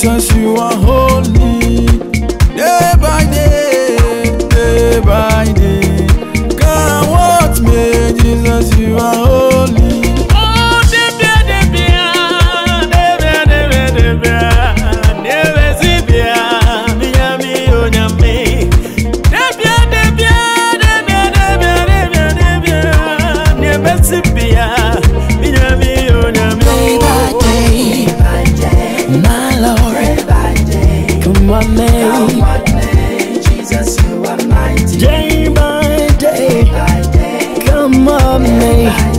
Jesus, you are holy. Day by day, day by day. God, what me, Jesus, you are holy. Merci Jesus. Day by day, come on me.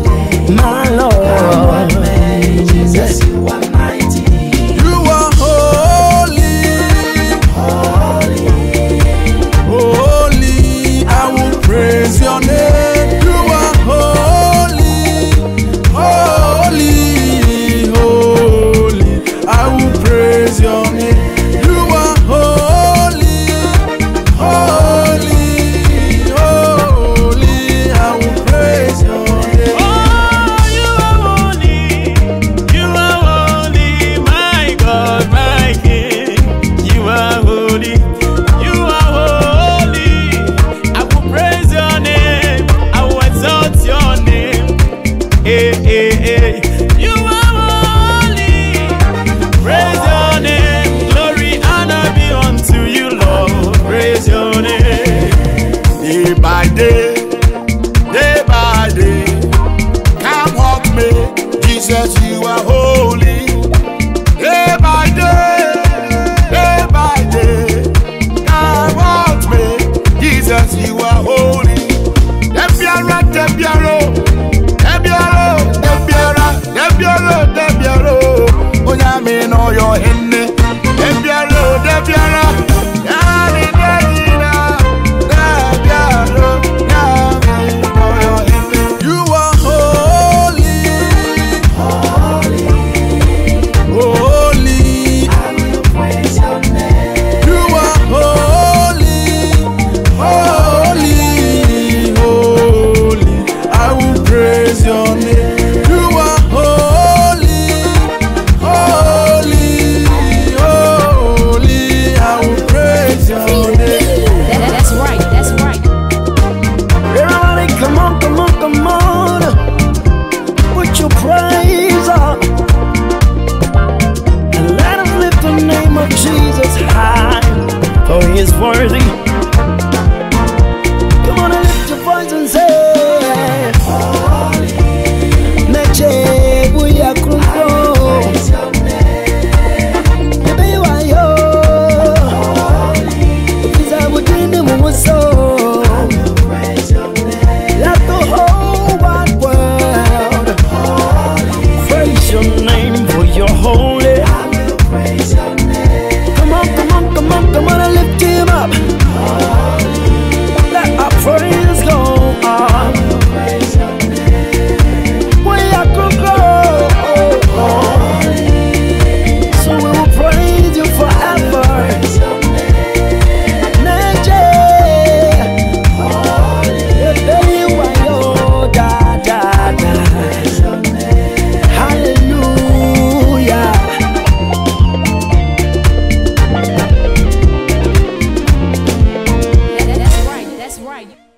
is worthy. That's right.